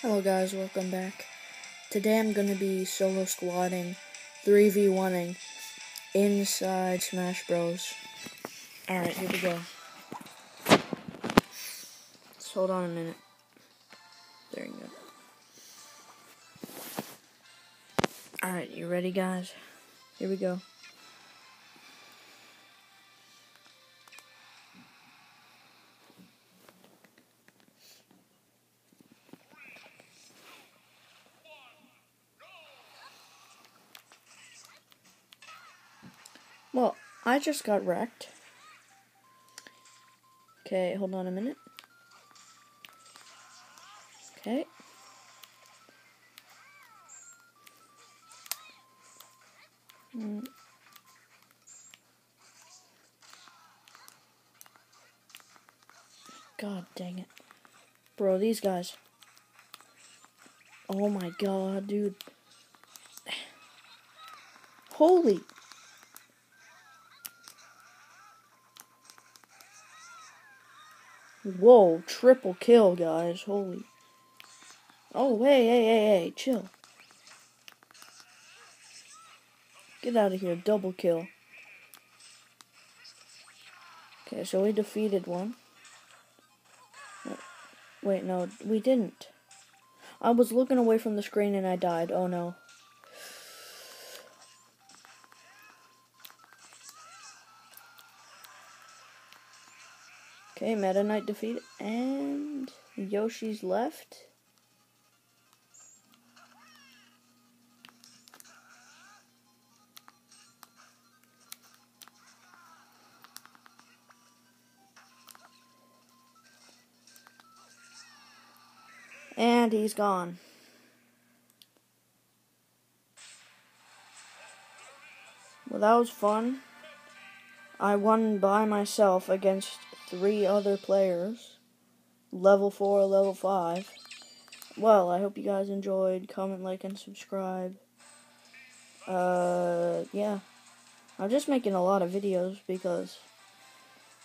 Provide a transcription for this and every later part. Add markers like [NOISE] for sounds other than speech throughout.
Hello guys, welcome back. Today I'm gonna be solo squadding, 3v1ing inside Smash Bros. Alright, here we go. Just hold on a minute. There you go. Alright, you ready guys? Here we go. Well, I just got wrecked. Okay, hold on a minute. Okay. Mm. God dang it. Bro, these guys. Oh my god, dude. [SIGHS] Holy Whoa, triple kill, guys. Holy. Oh, hey, hey, hey, hey, chill. Get out of here, double kill. Okay, so we defeated one. Wait, no, we didn't. I was looking away from the screen and I died. Oh no. Okay, Meta Knight defeat and Yoshi's left. And he's gone. Well, that was fun. I won by myself against three other players. Level 4, level 5. Well, I hope you guys enjoyed. Comment, like, and subscribe. Uh, yeah. I'm just making a lot of videos because,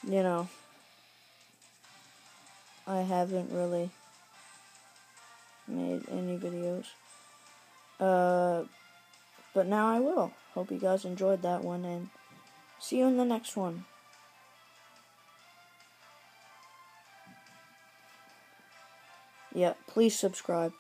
you know, I haven't really made any videos. Uh, but now I will. Hope you guys enjoyed that one and see you in the next one. Yeah, please subscribe.